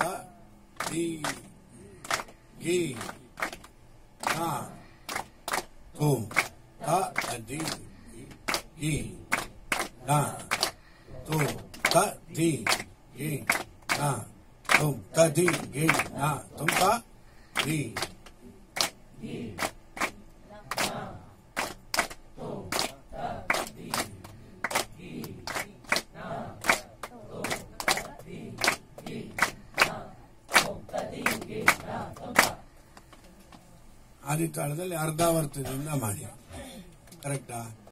ta, gi, ta, ta, di, gi, na, ta, di, gi, na, ta, di, gi, na, ta, di, ಆದಿತಾಳದಲ್ಲಿ ಅರ್ಧಾವರ್ತದಿಂದ ಮಾಡಿ. ಕರೆಕ್ಟಾ